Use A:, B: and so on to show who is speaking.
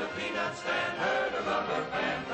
A: the peanuts stand, heard a rubber band.